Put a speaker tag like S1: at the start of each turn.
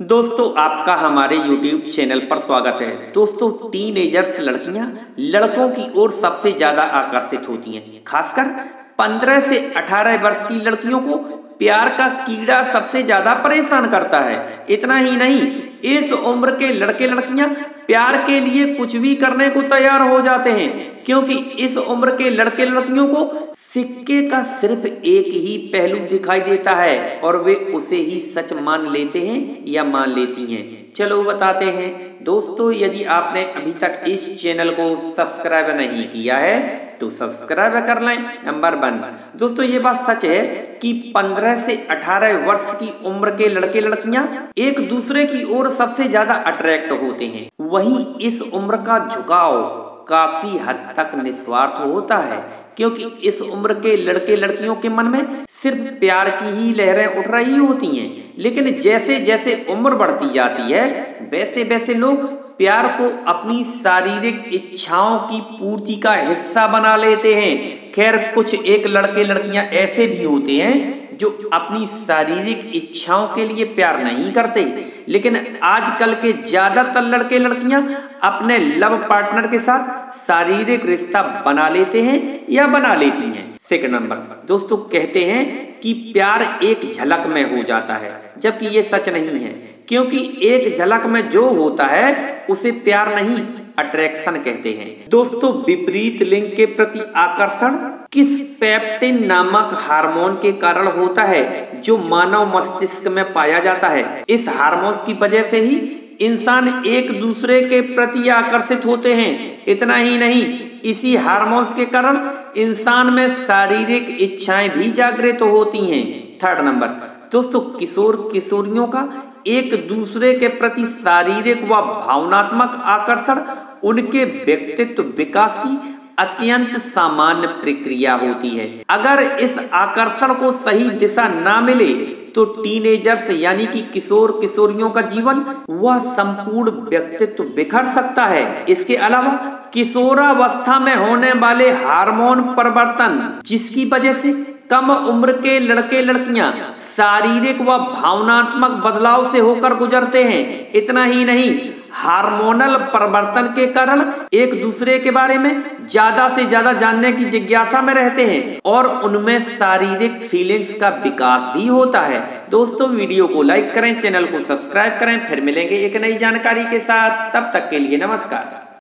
S1: दोस्तों, आपका हमारे YouTube चैनल पर स्वागत है। दोस्तों टीनेजर्स लड़कियाँ लड़कों की ओर सबसे ज़्यादा आकर्षित होती हैं। खासकर 15 से 18 वर्ष की लड़कियों को प्यार का कीड़ा सबसे ज़्यादा परेशान करता है। इतना ही नहीं, इस उम्र के लड़के लड़कियाँ प्यार के लिए कुछ भी करने को तैयार हो जाते हैं। क्योंकि इस उम्र के लड़के लड़कियों को सिक्के का सिर्फ़ एक ही पहलू दिखाई देता है और वे उसे ही सच मान लेते हैं या मान लेती हैं। चलो बताते हैं। दोस्तों, यदि आपने अभी तक इस चैनल को सब्सक्राइब नहीं किया है तो सब्सक्राइब कर लें, नंबर वन। दोस्तों, ये बात सच है कि 15 से 18 वर्ष की उम्र के लड़के लड़कियाँ एक दूसरे की ओर सबसे ज़्यादा अट्रैक्ट होते हैं। वहीं इस उम्र का झुकाव काफ़ी हद तक निस्वार्थ होता है, क्योंकि इस उम्र के लड़के लड़कियों के मन में सिर्फ़ प्यार की ही लहरें उठ रही होती हैं। लेकिन जैसे जैसे उम्र बढ़ती जाती है, वैसे वैसे लोग प्यार को अपनी शारीरिक इच्छाओं की पूर्ति का हिस्सा बना लेते हैं। खैर, कुछ एक लड़के लड़कियाँ ऐसे भी होते हैं जो अपनी शारीरिक इच्छाओं के लिए प्यार नहीं करते। लेकिन आजकल के ज़्यादातर लड़के लड़कियाँ अपने लव पार्टनर के साथ शारीरिक रिश्ता बना लेते हैं या बना लेती हैं। सेकंड नंबर दोस्तों कहते हैं कि प्यार एक झलक में हो जाता है, जबकि ये सच नहीं है, क्योंकि एक झलक में जो होता है, उसे प्यार नहीं अट्रैक्शन कहते हैं। दोस्तों, विपरीत लिंग के प्रति आकर्षण किस पेप्टिन नामक हार्मोन के कारण होता है, जो मानव मस्तिष्क में पाया जाता है, इस हार्मोन्स की वजह से ही इंसान एक दूसरे के प्रति आकर्षित होते हैं। इतना ही नहीं, इसी हार्मोन्स के कारण इंसान में शारीरिक इच्छाएँ भी जागृत तो होती हैं। थर्ड नंबर, दोस्तों, किशोर किशोरियों का एक दूसरे के प्रति शारीरिक व भावनात्मक आकर्षण, उनके व्यक्तित्व विकास की अत्यंत सामान्य प्रक्रिया होती है। अगर इस आकर्षण को सही दिशा ना मिले तो टीनेजर्स यानी कि किशोर किशोरियों का जीवन, वह संपूर्ण व्यक्तित्व बिखर सकता है। इसके अलावा, किशोरावस्था में होने वाले हार्मोन परिवर्तन, जिसकी वजह से कम उम्र के लड़के लड़कियाँ शारीरिक व भावनात्मक बदलाव से होकर गुजरते हैं। इतना ही नहीं हार्मोनल परिवर्तन के कारण एक दूसरे के बारे में ज़्यादा से ज़्यादा जानने की जिज्ञासा में रहते हैं और उनमें शारीरिक फीलिंग्स का विकास भी होता है। दोस्तों, वीडियो को लाइक करें, चैनल को सब्सक्राइब करें, फिर मिलेंगे एक नई जानकारी के साथ। तब तक के लिए नमस्कार।